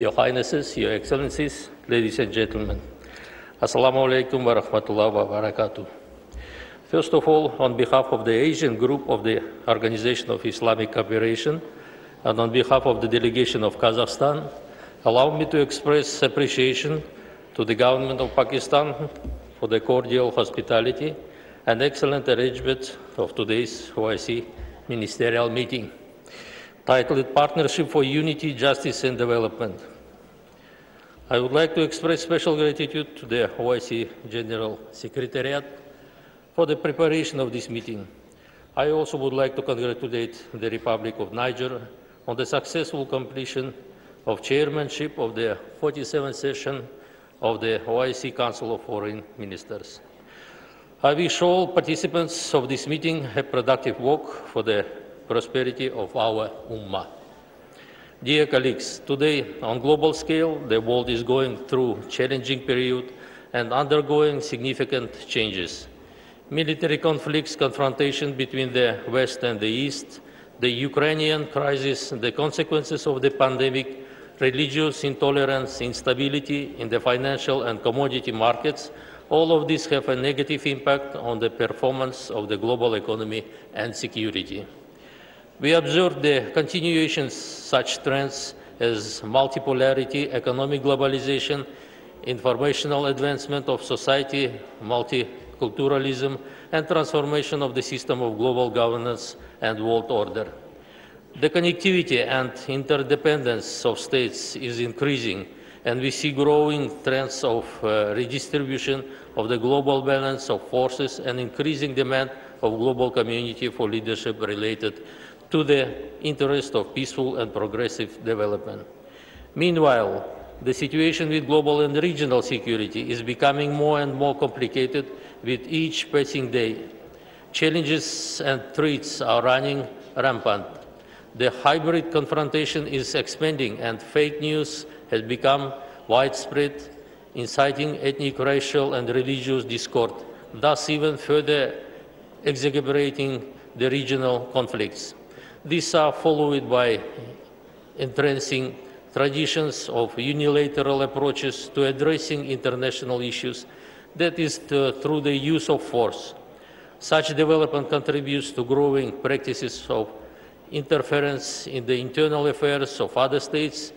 Your Highnesses, Your Excellencies, ladies and gentlemen, Assalamu alaikum wa rahmatullahi wa barakatuh. First of all, on behalf of the Asian group of the Organization of Islamic Cooperation and on behalf of the delegation of Kazakhstan, allow me to express appreciation to the government of Pakistan for the cordial hospitality and excellent arrangement of today's OIC ministerial meeting titled Partnership for Unity, Justice and Development. I would like to express special gratitude to the OIC General Secretariat for the preparation of this meeting. I also would like to congratulate the Republic of Niger on the successful completion of chairmanship of the 47th session of the OIC Council of Foreign Ministers. I wish all participants of this meeting a productive work for the prosperity of our Ummah. Dear colleagues, today on global scale, the world is going through challenging period and undergoing significant changes. Military conflicts, confrontation between the West and the East, the Ukrainian crisis, the consequences of the pandemic, religious intolerance, instability in the financial and commodity markets, all of these have a negative impact on the performance of the global economy and security. We observe the continuation of such trends as multipolarity, economic globalization, informational advancement of society, multiculturalism, and transformation of the system of global governance and world order. The connectivity and interdependence of states is increasing, and we see growing trends of uh, redistribution of the global balance of forces and increasing demand of global community for leadership related to the interest of peaceful and progressive development. Meanwhile, the situation with global and regional security is becoming more and more complicated with each passing day. Challenges and threats are running rampant. The hybrid confrontation is expanding and fake news has become widespread, inciting ethnic, racial and religious discord, thus even further exacerbating the regional conflicts. These are followed by entrenching traditions of unilateral approaches to addressing international issues, that is, to, through the use of force. Such development contributes to growing practices of interference in the internal affairs of other states,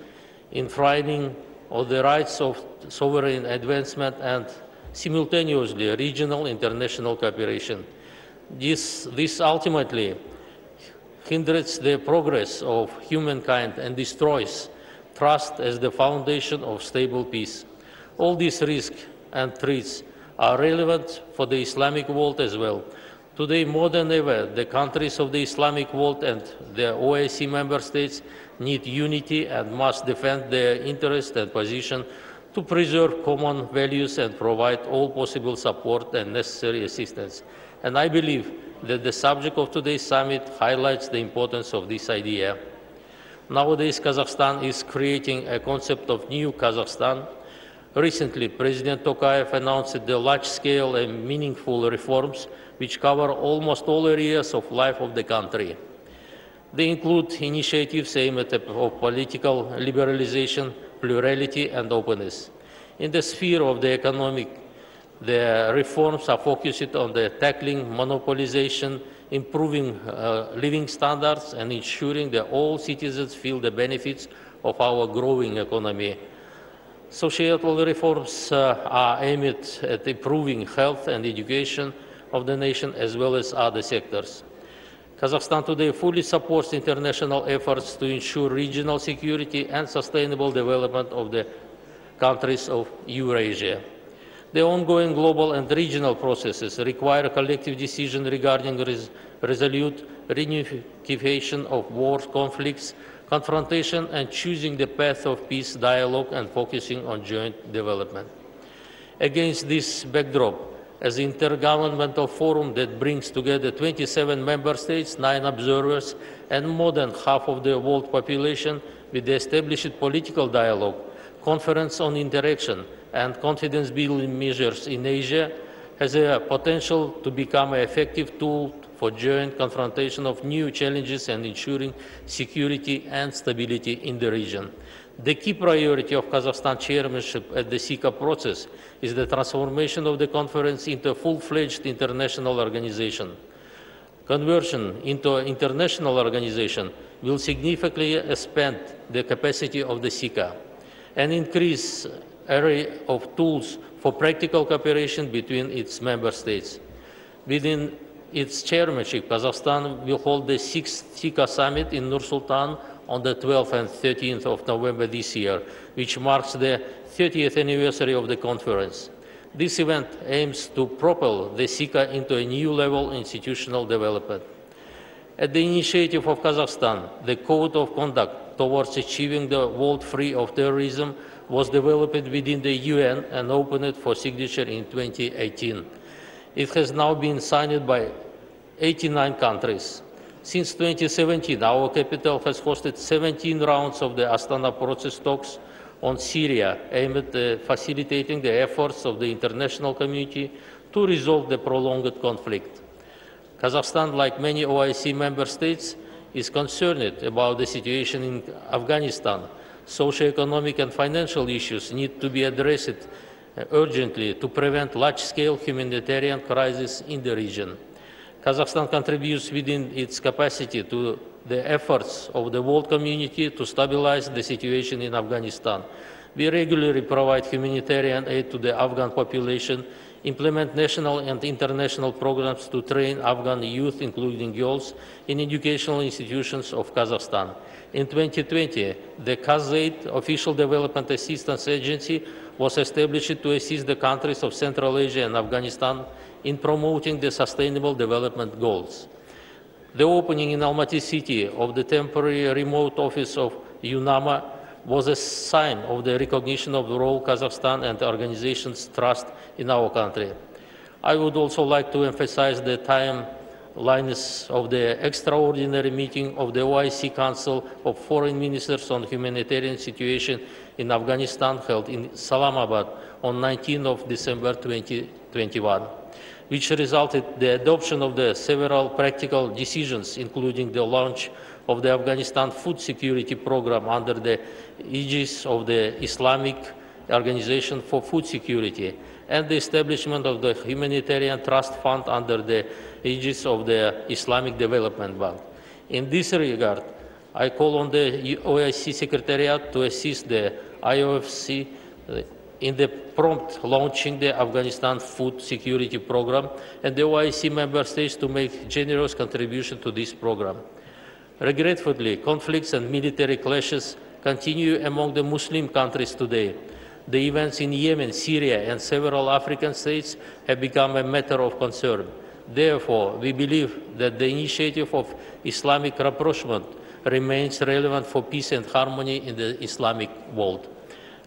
infringing of the rights of sovereign advancement and simultaneously regional international cooperation. This, this ultimately hinders the progress of humankind and destroys trust as the foundation of stable peace. All these risks and threats are relevant for the Islamic world as well. Today, more than ever, the countries of the Islamic world and the OIC member states need unity and must defend their interests and position to preserve common values and provide all possible support and necessary assistance. And I believe that the subject of today's summit highlights the importance of this idea. Nowadays, Kazakhstan is creating a concept of new Kazakhstan. Recently, President Tokayev announced the large-scale and meaningful reforms which cover almost all areas of life of the country. They include initiatives aimed at political liberalization, plurality, and openness. In the sphere of the economic the reforms are focused on the tackling monopolization, improving uh, living standards, and ensuring that all citizens feel the benefits of our growing economy. Societal reforms uh, are aimed at improving health and education of the nation as well as other sectors. Kazakhstan today fully supports international efforts to ensure regional security and sustainable development of the countries of Eurasia. The ongoing global and regional processes require a collective decision regarding res resolute reunification of wars, conflicts, confrontation, and choosing the path of peace, dialogue, and focusing on joint development. Against this backdrop, as an intergovernmental forum that brings together 27 member states, nine observers, and more than half of the world population with the established political dialogue, conference on interaction, and confidence building measures in Asia has a potential to become an effective tool for joint confrontation of new challenges and ensuring security and stability in the region. The key priority of Kazakhstan chairmanship at the CICA process is the transformation of the conference into a full-fledged international organization. Conversion into an international organization will significantly expand the capacity of the CICA and increase array of tools for practical cooperation between its member states. Within its chairmanship, Kazakhstan will hold the sixth CICA summit in Nur-Sultan on the 12th and 13th of November this year, which marks the 30th anniversary of the conference. This event aims to propel the CICA into a new level institutional development. At the initiative of Kazakhstan, the Code of Conduct towards achieving the world free of terrorism was developed within the UN and opened for signature in 2018. It has now been signed by 89 countries. Since 2017, our capital has hosted 17 rounds of the Astana process talks on Syria aimed at uh, facilitating the efforts of the international community to resolve the prolonged conflict. Kazakhstan, like many OIC member states, is concerned about the situation in Afghanistan. Socioeconomic and financial issues need to be addressed uh, urgently to prevent large-scale humanitarian crisis in the region. Kazakhstan contributes within its capacity to the efforts of the world community to stabilize the situation in Afghanistan. We regularly provide humanitarian aid to the Afghan population, implement national and international programs to train Afghan youth, including girls, in educational institutions of Kazakhstan. In 2020, the KAZAID, Official Development Assistance Agency, was established to assist the countries of Central Asia and Afghanistan in promoting the Sustainable Development Goals. The opening in Almaty city of the temporary remote office of UNAMA was a sign of the recognition of the role Kazakhstan and the organization's trust in our country. I would also like to emphasize the timelines of the extraordinary meeting of the OIC Council of Foreign Ministers on Humanitarian Situation in Afghanistan held in Islamabad on 19 of December 2021 which resulted the adoption of the several practical decisions, including the launch of the Afghanistan Food Security Program under the aegis of the Islamic Organization for Food Security and the establishment of the Humanitarian Trust Fund under the aegis of the Islamic Development Bank. In this regard, I call on the OIC Secretariat to assist the IOFC uh, in the prompt launching the Afghanistan Food Security Program and the OIC member states to make generous contribution to this program. Regretfully, conflicts and military clashes continue among the Muslim countries today. The events in Yemen, Syria, and several African states have become a matter of concern. Therefore, we believe that the initiative of Islamic rapprochement remains relevant for peace and harmony in the Islamic world.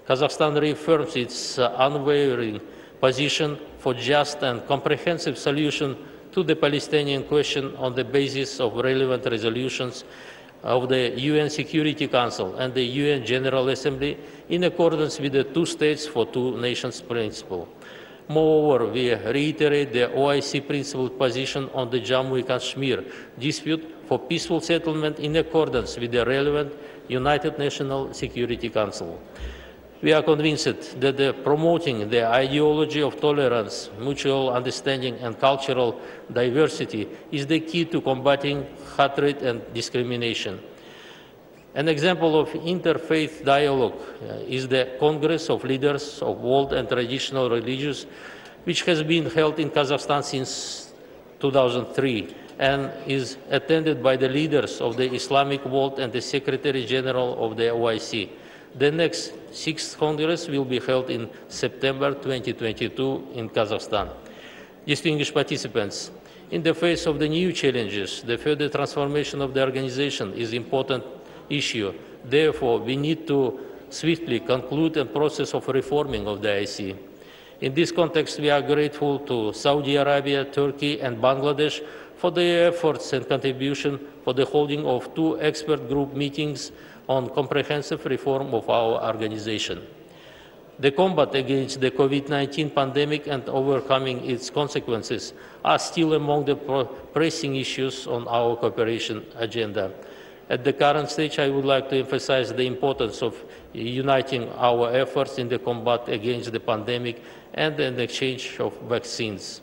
Kazakhstan reaffirms its uh, unwavering position for just and comprehensive solution to the Palestinian question on the basis of relevant resolutions of the UN Security Council and the UN General Assembly in accordance with the two states for two nations principle. Moreover, we reiterate the OIC principled position on the Jammu and Kashmir dispute for peaceful settlement in accordance with the relevant United Nations Security Council. We are convinced that the promoting the ideology of tolerance, mutual understanding, and cultural diversity is the key to combating hatred and discrimination. An example of interfaith dialogue uh, is the Congress of Leaders of World and Traditional Religions, which has been held in Kazakhstan since 2003 and is attended by the leaders of the Islamic world and the Secretary General of the OIC. The next sixth Congress will be held in September 2022 in Kazakhstan. Distinguished participants, in the face of the new challenges, the further transformation of the organization is an important issue. Therefore, we need to swiftly conclude the process of reforming of the IC. In this context, we are grateful to Saudi Arabia, Turkey, and Bangladesh for their efforts and contribution for the holding of two expert group meetings on comprehensive reform of our organization. The combat against the COVID-19 pandemic and overcoming its consequences are still among the pressing issues on our cooperation agenda. At the current stage, I would like to emphasize the importance of uniting our efforts in the combat against the pandemic and an exchange of vaccines.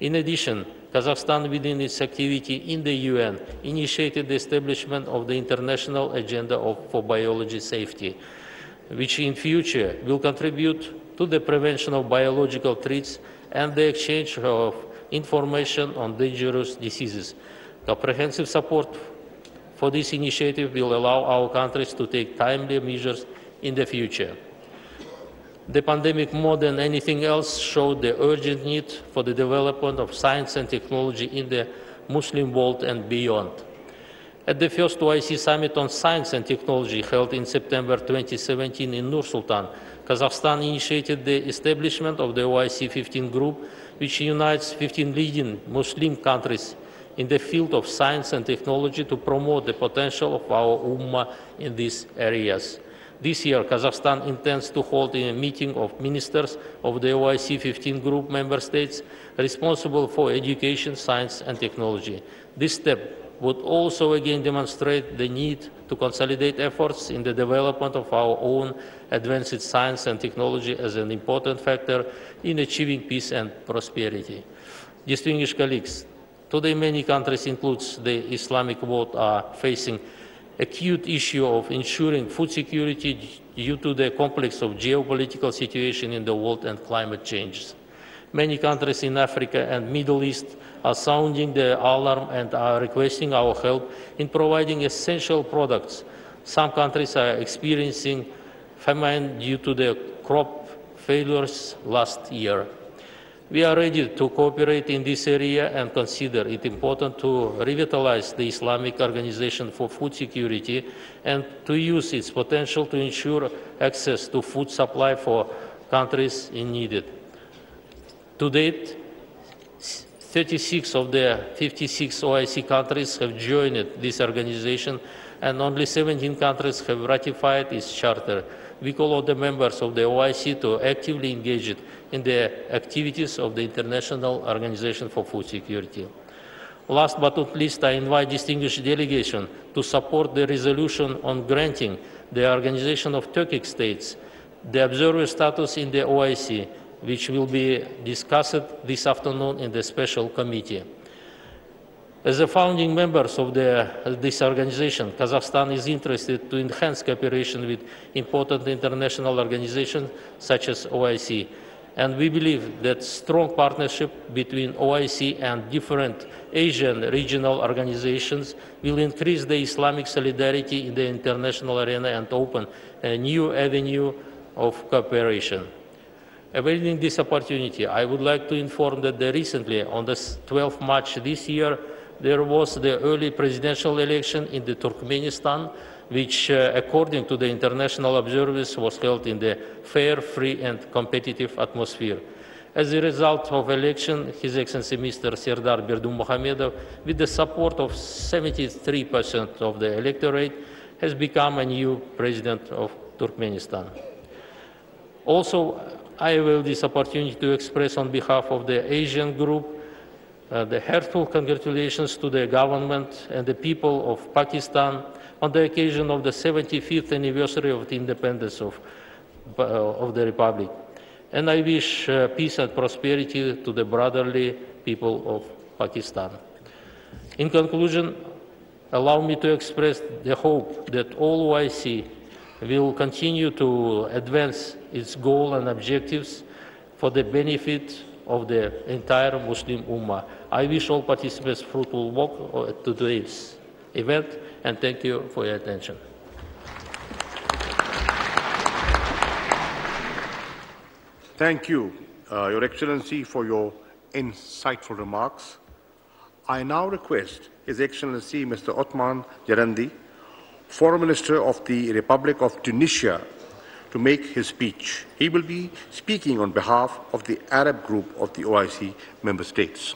In addition, Kazakhstan, within its activity in the UN, initiated the establishment of the International Agenda of, for Biology Safety, which in future will contribute to the prevention of biological threats and the exchange of information on dangerous diseases. Comprehensive support for this initiative will allow our countries to take timely measures in the future. The pandemic, more than anything else, showed the urgent need for the development of science and technology in the Muslim world and beyond. At the first OIC Summit on Science and Technology held in September 2017 in Nur-Sultan, Kazakhstan initiated the establishment of the OIC 15 group, which unites 15 leading Muslim countries in the field of science and technology to promote the potential of our Ummah in these areas. This year, Kazakhstan intends to hold a meeting of ministers of the OIC 15 group member states responsible for education, science and technology. This step would also again demonstrate the need to consolidate efforts in the development of our own advanced science and technology as an important factor in achieving peace and prosperity. Distinguished colleagues, today many countries, including the Islamic world, are facing acute issue of ensuring food security due to the complex of geopolitical situation in the world and climate changes. Many countries in Africa and Middle East are sounding the alarm and are requesting our help in providing essential products. Some countries are experiencing famine due to the crop failures last year. We are ready to cooperate in this area and consider it important to revitalize the Islamic Organization for Food Security and to use its potential to ensure access to food supply for countries in need. To date, 36 of the 56 OIC countries have joined this organization and only 17 countries have ratified its charter. We call on the members of the OIC to actively engage in the activities of the International Organization for Food Security. Last but not least, I invite distinguished delegation to support the resolution on granting the Organization of Turkic States the observer status in the OIC, which will be discussed this afternoon in the special committee. As a founding members of the, uh, this organization, Kazakhstan is interested to enhance cooperation with important international organizations such as OIC. And we believe that strong partnership between OIC and different Asian regional organizations will increase the Islamic solidarity in the international arena and open a new avenue of cooperation. Availing this opportunity, I would like to inform that recently, on the 12th March this year, there was the early presidential election in the Turkmenistan, which, uh, according to the international observers, was held in the fair, free and competitive atmosphere. As a result of the election, His Excellency Mr. Serdar Berdimuhamedov, with the support of 73% of the electorate, has become a new president of Turkmenistan. Also, I avail this opportunity to express on behalf of the Asian group uh, the heartfelt congratulations to the government and the people of Pakistan on the occasion of the 75th anniversary of the independence of, uh, of the Republic. And I wish uh, peace and prosperity to the brotherly people of Pakistan. In conclusion, allow me to express the hope that all OIC will continue to advance its goal and objectives for the benefit of the entire Muslim Ummah. I wish all participants fruitful work at today's event and thank you for your attention. Thank you, uh, Your Excellency, for your insightful remarks. I now request His Excellency Mr. Othman Jerandi, Foreign Minister of the Republic of Tunisia, to make his speech. He will be speaking on behalf of the Arab group of the OIC member states.